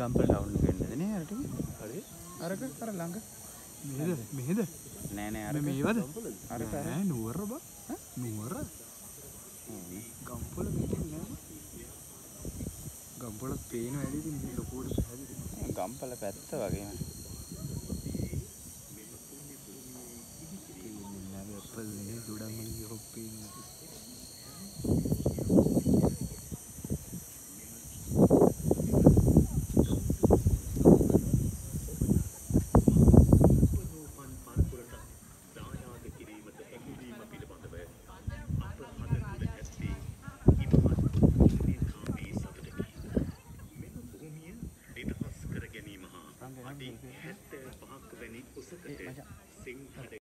Gampola town එකට එන්නද නේ අරට හරි. අරක අර ළඟ. මෙහෙද? මෙහෙද? නෑ නෑ අර මේවද? අර නුවර බා. නුවර? ගම්පොල ගම්පොල පේන ලොකුවට පැහැදිලි ගම්පල පැත්ත වගේම ಮಾಡಿ ಹೆತ್ತ ಪಾಕವೆನಿ ಉಸಕತೆ ಸಿಂಹಡೆ